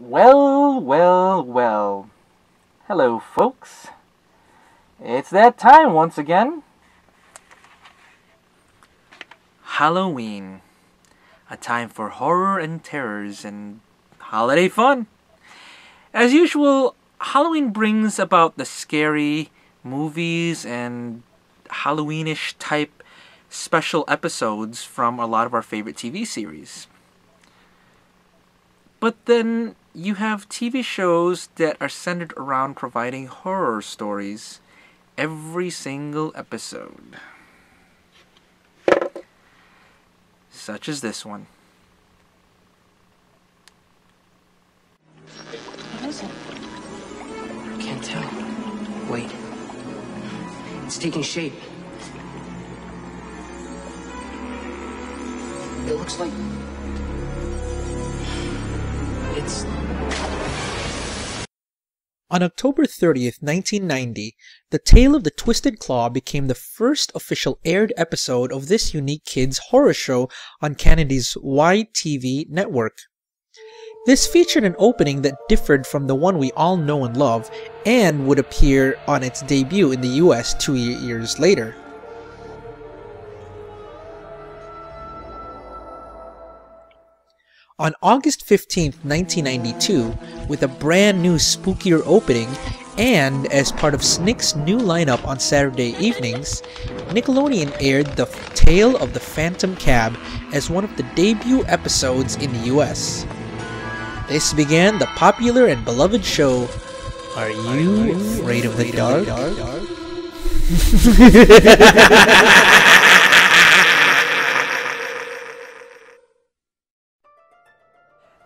Well, well, well. Hello, folks. It's that time once again. Halloween. A time for horror and terrors and holiday fun. As usual, Halloween brings about the scary movies and Halloweenish type special episodes from a lot of our favorite TV series. But then you have TV shows that are centered around providing horror stories every single episode. Such as this one. What is it? I Can't tell. Wait. It's taking shape. It looks like. On October 30th, 1990, The Tale of the Twisted Claw became the first official aired episode of this unique kids horror show on Canada's YTV network. This featured an opening that differed from the one we all know and love and would appear on its debut in the US two years later. On August 15, 1992, with a brand new spookier opening, and as part of Snick's new lineup on Saturday evenings, Nickelodeon aired The Tale of the Phantom Cab as one of the debut episodes in the US. This began the popular and beloved show Are You Afraid of the Dark?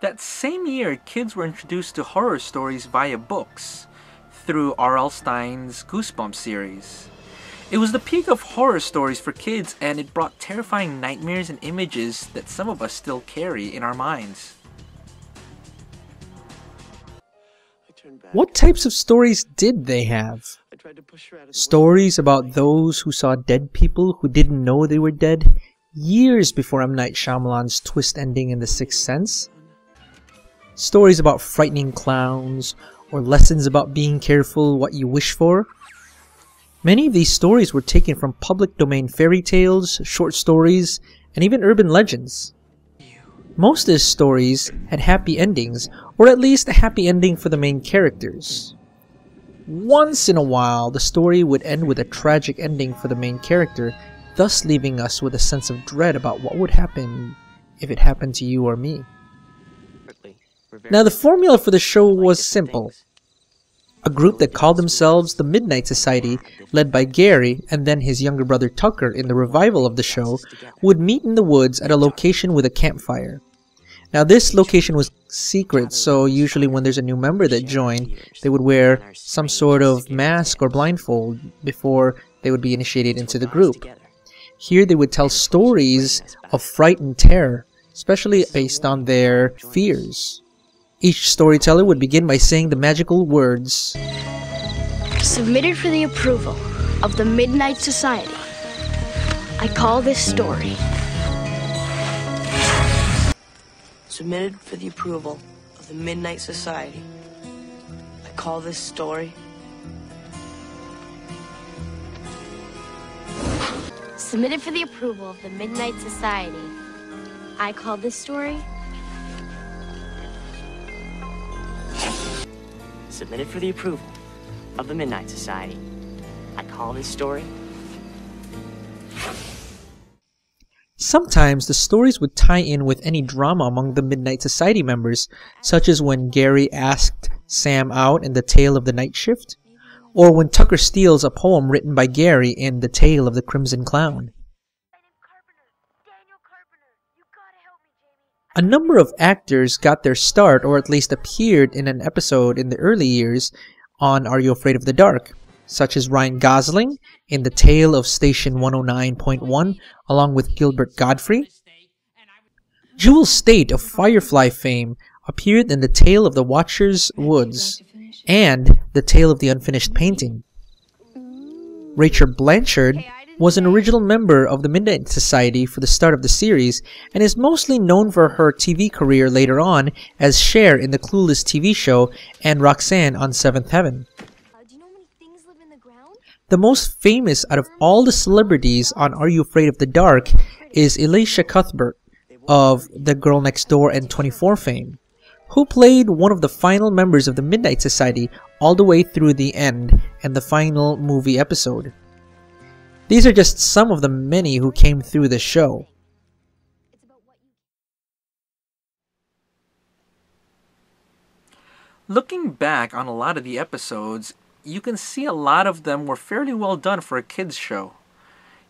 That same year, kids were introduced to horror stories via books through R.L. Stine's Goosebumps series. It was the peak of horror stories for kids, and it brought terrifying nightmares and images that some of us still carry in our minds. What types of stories did they have? Stories about those who saw dead people who didn't know they were dead years before M. Night Shyamalan's twist ending in The Sixth Sense? Stories about frightening clowns, or lessons about being careful what you wish for? Many of these stories were taken from public domain fairy tales, short stories, and even urban legends. Most of these stories had happy endings, or at least a happy ending for the main characters. Once in a while, the story would end with a tragic ending for the main character, thus leaving us with a sense of dread about what would happen if it happened to you or me. Now, the formula for the show was simple. A group that called themselves the Midnight Society, led by Gary and then his younger brother Tucker in the revival of the show, would meet in the woods at a location with a campfire. Now, this location was secret, so usually when there's a new member that joined, they would wear some sort of mask or blindfold before they would be initiated into the group. Here, they would tell stories of fright and terror, especially based on their fears. Each storyteller would begin by saying the magical words Submitted for the approval of the Midnight Society. I call this story. Submitted for the approval of the Midnight Society. I call this story. Submitted for the approval of the Midnight Society. I call this story. Submitted for the approval of the Midnight Society. I call this story. Sometimes the stories would tie in with any drama among the Midnight Society members, such as when Gary asked Sam out in The Tale of the Night Shift, or when Tucker steals a poem written by Gary in The Tale of the Crimson Clown. A number of actors got their start, or at least appeared in an episode in the early years on Are You Afraid of the Dark, such as Ryan Gosling in The Tale of Station 109.1, along with Gilbert Gottfried. Jewel Staite of Firefly fame appeared in The Tale of the Watcher's Woods and The Tale of the Unfinished Painting. Rachel Blanchard was an original member of the Midnight Society for the start of the series and is mostly known for her TV career later on as Cher in the Clueless TV show and Roxanne on Seventh Heaven. The most famous out of all the celebrities on Are You Afraid of the Dark is Elisha Cuthbert of The Girl Next Door and 24 fame, who played one of the final members of the Midnight Society all the way through the end and the final movie episode. These are just some of the many who came through the show. Looking back on a lot of the episodes, you can see a lot of them were fairly well done for a kids show.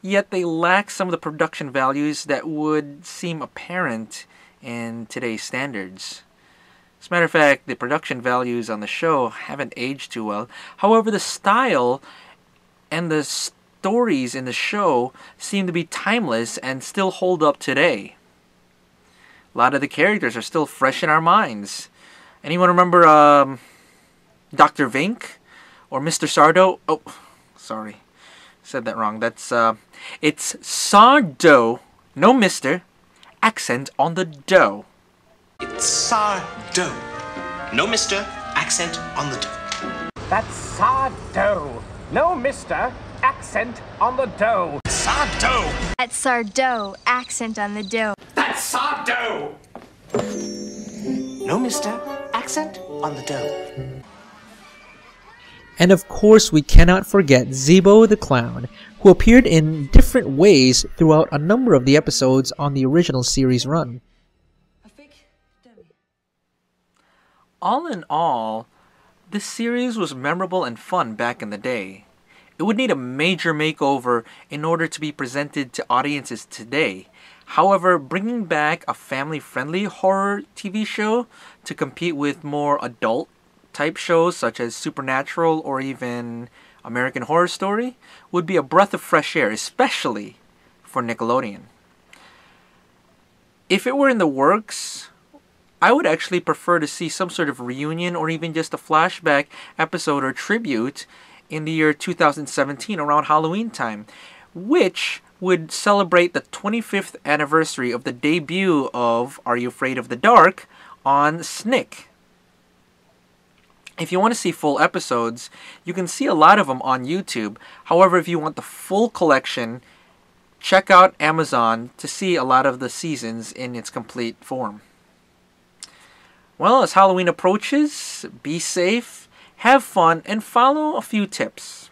Yet they lack some of the production values that would seem apparent in today's standards. As a matter of fact, the production values on the show haven't aged too well. However, the style and the stories in the show seem to be timeless and still hold up today. A lot of the characters are still fresh in our minds. Anyone remember um, Dr. Vink or Mr. Sardo? Oh, sorry. Said that wrong. That's uh it's Sardo, no Mr. Accent on the dough. It's Sardo. No Mr. Accent on the dough. That's Sardo. No Mr accent on the dough. Sardo. That's Sardo, accent on the dough. That's Sardo. No, mister. Accent on the dough. And of course, we cannot forget Zeebo the Clown, who appeared in different ways throughout a number of the episodes on the original series run. All in all, this series was memorable and fun back in the day. It would need a major makeover in order to be presented to audiences today. However, bringing back a family friendly horror TV show to compete with more adult type shows such as Supernatural or even American Horror Story would be a breath of fresh air, especially for Nickelodeon. If it were in the works, I would actually prefer to see some sort of reunion or even just a flashback episode or tribute in the year 2017 around Halloween time, which would celebrate the 25th anniversary of the debut of Are You Afraid of the Dark on Snick. If you want to see full episodes, you can see a lot of them on YouTube. However, if you want the full collection, check out Amazon to see a lot of the seasons in its complete form. Well, as Halloween approaches, be safe have fun, and follow a few tips.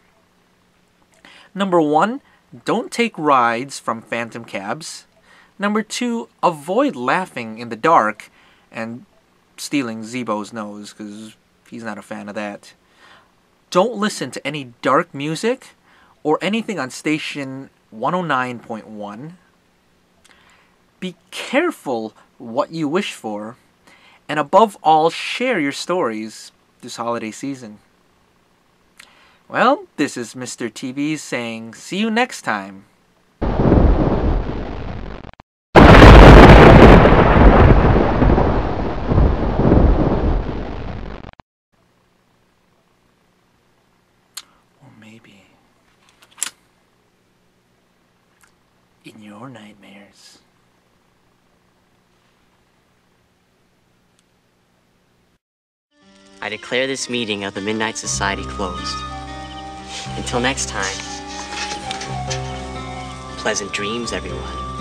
Number one, don't take rides from phantom cabs. Number two, avoid laughing in the dark and stealing Zeebo's nose because he's not a fan of that. Don't listen to any dark music or anything on station 109.1. Be careful what you wish for, and above all, share your stories this holiday season. Well, this is Mr. TV saying, see you next time. Or maybe in your nightmares. I declare this meeting of the Midnight Society closed. Until next time, pleasant dreams, everyone.